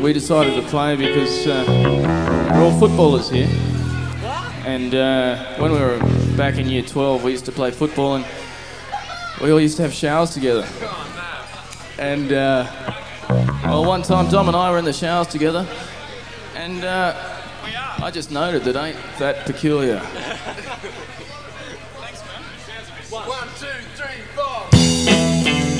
we decided to play because uh, we're all footballers here. And uh, when we were back in year 12, we used to play football and we all used to have showers together. And, uh, well, one time Dom and I were in the showers together and uh, I just noted that ain't that peculiar. Thanks, man. One, two, three, four.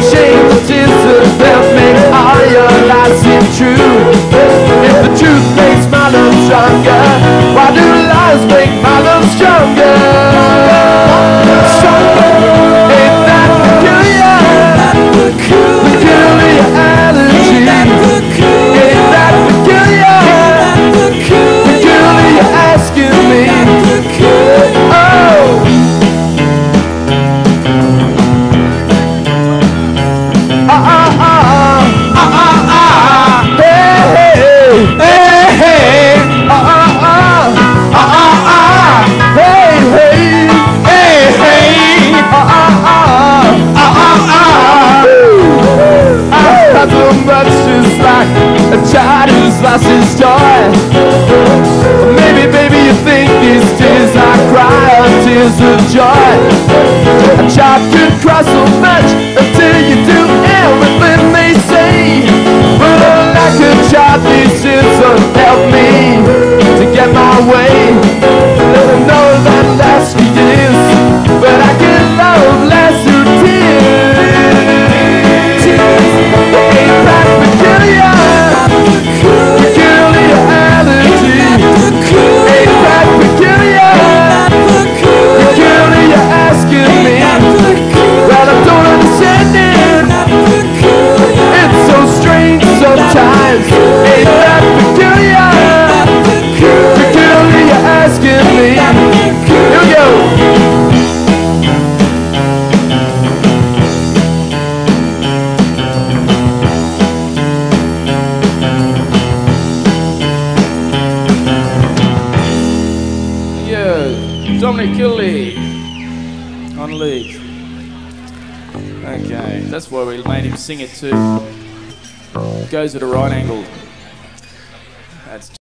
changed. tears of joy. A child can cross so much until you times Ain't that peculiar? Peculiar asking me Here we go yeah, Dominic Killy on lead. Okay, that's why we made him sing it too. Goes at a right angle. That's